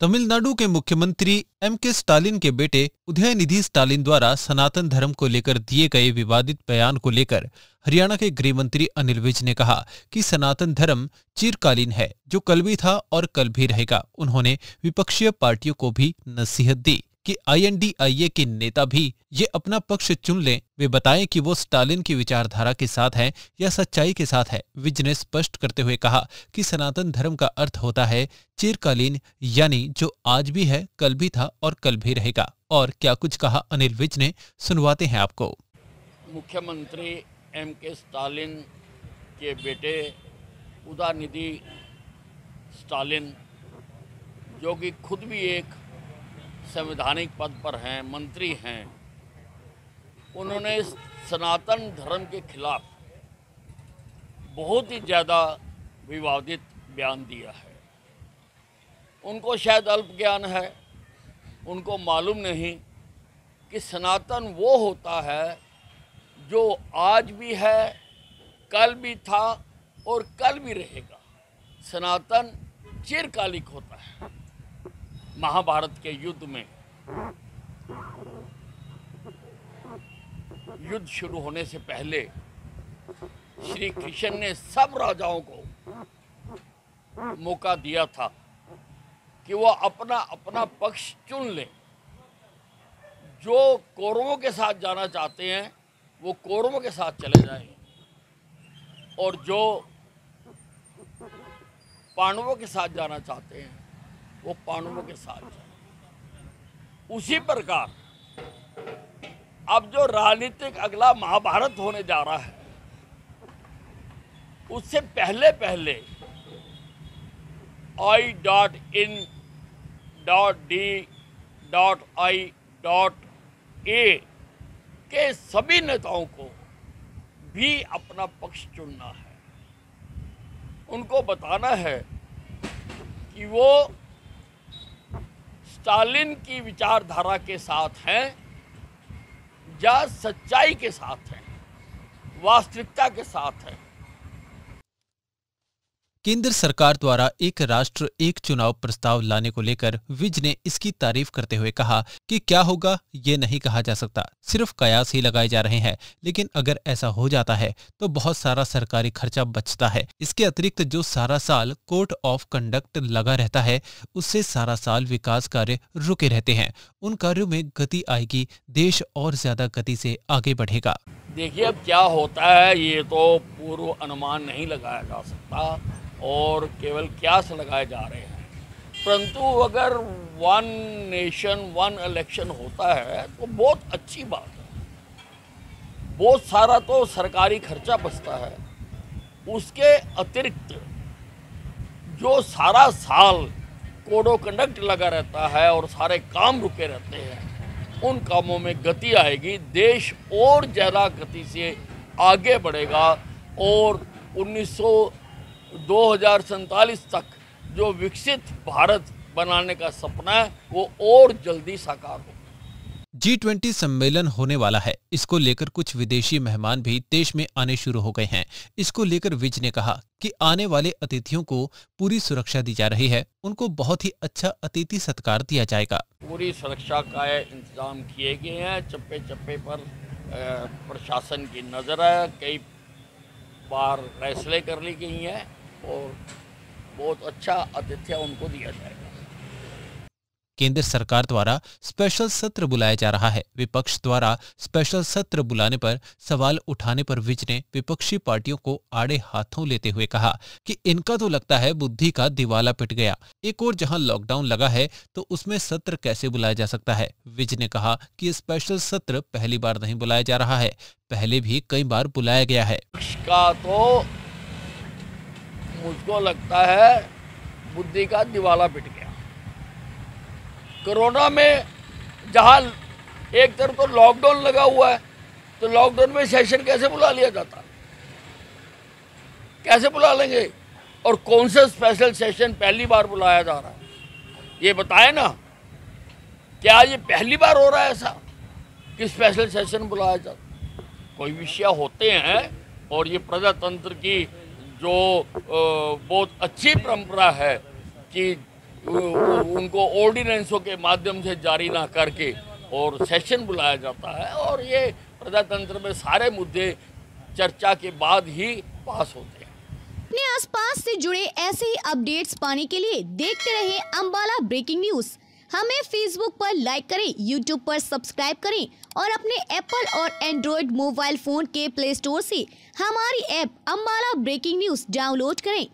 तमिलनाडु के मुख्यमंत्री एम के स्टालिन के बेटे उदयनिधि स्टालिन द्वारा सनातन धर्म को लेकर दिए गए विवादित बयान को लेकर हरियाणा के गृह मंत्री अनिल विज ने कहा कि सनातन धर्म चिरकालीन है, जो कल भी था और कल भी रहेगा। उन्होंने विपक्षीय पार्टियों को भी नसीहत दी। कि आईएनडीआईए के नेता भी ये अपना पक्ष चुन लें। वे बताएँ कि वो स्टालिन की विचारधारा के साथ हैं या सच्चाई के साथ है। विज ने स्पष्ट करते हुए कहा कि सनातन धर्म का अर्थ होता है चिरकालीन, यानी जो आज भी है, कल भी था और कल भी रहेगा। और क्या कुछ कहा अनिल विज ने? सुनवाते हैं आपको। मुख्यमंत्री एम के स्टालिन के बेटे उदानिधि स्टालिन, जो कि खुद भी एक संवैधानिक पद पर हैं, मंत्री हैं, उन्होंने सनातन धर्म के खिलाफ बहुत ही ज़्यादा विवादित बयान दिया है। उनको शायद अल्प ज्ञान है, उनको मालूम नहीं कि सनातन वो होता है जो आज भी है, कल भी था और कल भी रहेगा। सनातन चिरकालिक होता है। महाभारत के युद्ध में। युद्ध शुरू होने से पहले श्री कृष्ण ने सब राजाओं को मौका दिया था कि वह अपना अपना पक्ष चुन लें। जो कौरवों के साथ जाना चाहते हैं, वो कौरवों के साथ चले जाएँ। और जो पांडवों के साथ जाना चाहते हैं वो पांडवों के साथ उसी प्रकार, अब जो राजनीतिक अगला महाभारत होने जा रहा है, उससे पहले पहले I dot N dot D dot I dot A के सभी नेताओं को भी अपना पक्ष चुनना है। उनको बताना है कि वो स्टालिन की विचारधारा के साथ हैं या सच्चाई के साथ हैं, वास्तविकता के साथ हैं। केंद्र सरकार द्वारा एक राष्ट्र, एक चुनाव प्रस्ताव लाने को लेकर विज ने इसकी तारीफ़ करते हुए कहा कि क्या होगा, ये नहीं कहा जा सकता। सिर्फ़ कयास ही लगाए जा रहे हैं, लेकिन अगर ऐसा हो जाता है तो बहुत सारा सरकारी खर्चा बचता है। इसके अतिरिक्त जो सारा साल कोर्ट ऑफ़ कंडक्ट लगा रहता है, उससे सारा साल विकास कार्य रुके रहते हैं। उन कार्यों में गति आएगी, देश और ज़्यादा गति से आगे बढ़ेगा। देखिए, अब क्या होता है, ये तो पूर्व अनुमान नहीं लगाया जा सकता। और केवल क्यास लगाए जा रहे हैं? परंतु अगर वन नेशन वन इलेक्शन होता है तो बहुत अच्छी बात है। बहुत सारा तो सरकारी खर्चा बचता है। उसके अतिरिक्त जो सारा साल कोडो कंडक्ट लगा रहता है और सारे काम रुके रहते हैं, उन कामों में गति आएगी, देश और ज़्यादा गति से आगे बढ़ेगा और उन्नीस सौ दो तक जो विकसित भारत बनाने का सपना है वो और जल्दी साकार हो। जी ट्वेंटी सम्मेलन होने वाला है। इसको लेकर कुछ विदेशी मेहमान भी देश में आने शुरू हो गए हैं। इसको लेकर विज ने कहा कि आने वाले अतिथियों को पूरी सुरक्षा दी जा रही है। उनको बहुत ही अच्छा अतिथि सत्कार दिया जाएगा। पूरी सुरक्षा का इंतज़ाम किए गए हैं। चप्पे चप्पे पर प्रशासन की नज़र है। कई बार फैसले कर ली गई हैं। और बहुत अच्छा आतिथ्य उनको दिया जाएगा। केंद्र सरकार द्वारा स्पेशल सत्र बुलाया जा रहा है। विपक्ष द्वारा स्पेशल सत्र बुलाने पर सवाल उठाने पर विज ने विपक्षी पार्टियों को आड़े हाथों लेते हुए कहा कि इनका तो लगता है बुद्धि का दिवाला पिट गया। एक और जहाँ लॉकडाउन लगा है तो उसमें सत्र कैसे बुलाया जा सकता है? विज ने कहा कि स्पेशल सत्र पहली बार नहीं बुलाया जा रहा है। पहले भी कई बार बुलाया गया है। का तो मुझको लगता है बुद्धि का दिवाला पिट गया। कोरोना में जहाँ एक तरफ़ तो लॉकडाउन लगा हुआ है तो लॉकडाउन में सेशन कैसे बुला लिया जाता? कैसे बुला लेंगे? और कौन सा स्पेशल सेशन पहली बार बुलाया जा रहा है? ये बताए ना, क्या ये पहली बार हो रहा है ऐसा कि स्पेशल सेशन बुलाया जाता? कोई विषय होते हैं और ये प्रजातंत्र की जो बहुत अच्छी परंपरा है कि उनको ऑर्डिनेंसों के माध्यम से जारी ना करके और सेशन बुलाया जाता है और ये प्रजातंत्र में सारे मुद्दे चर्चा के बाद ही पास होते हैं। अपने आसपास से जुड़े ऐसे ही अपडेट्स पाने के लिए देखते रहे अम्बाला ब्रेकिंग न्यूज़। हमें फेसबुक पर लाइक करें यूट्यूब पर सब्सक्राइब करें और अपने एप्पल और एंड्रॉयड मोबाइल फ़ोन के प्ले स्टोर से हमारी app Ambala breaking news download करें।